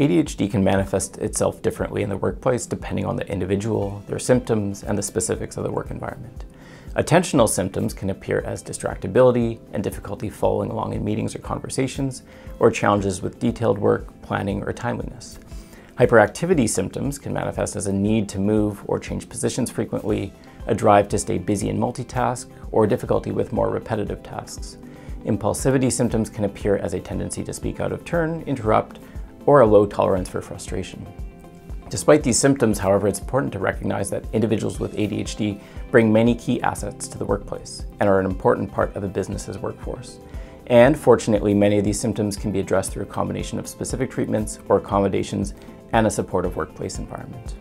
ADHD can manifest itself differently in the workplace depending on the individual, their symptoms, and the specifics of the work environment. Attentional symptoms can appear as distractibility and difficulty following along in meetings or conversations, or challenges with detailed work, planning, or timeliness. Hyperactivity symptoms can manifest as a need to move or change positions frequently, a drive to stay busy and multitask, or difficulty with more repetitive tasks. Impulsivity symptoms can appear as a tendency to speak out of turn, interrupt, or a low tolerance for frustration. Despite these symptoms, however, it's important to recognize that individuals with ADHD bring many key assets to the workplace and are an important part of a business's workforce. And fortunately, many of these symptoms can be addressed through a combination of specific treatments or accommodations and a supportive workplace environment.